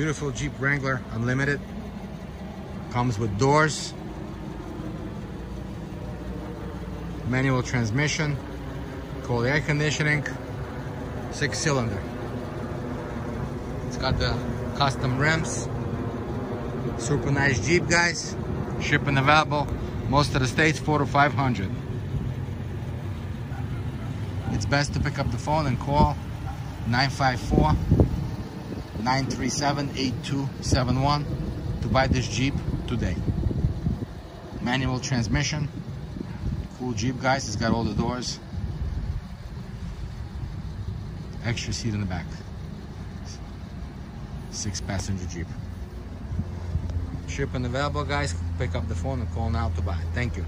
Beautiful Jeep Wrangler Unlimited. Comes with doors. Manual transmission. Cold air conditioning. Six cylinder. It's got the custom rims. Super nice Jeep, guys. Shipping available. Most of the states, four to 500. It's best to pick up the phone and call 954 937 8271 to buy this Jeep today. Manual transmission. Cool Jeep, guys. It's got all the doors. Extra seat in the back. Six passenger Jeep. Shipping available, guys. Pick up the phone and call now to buy. Thank you.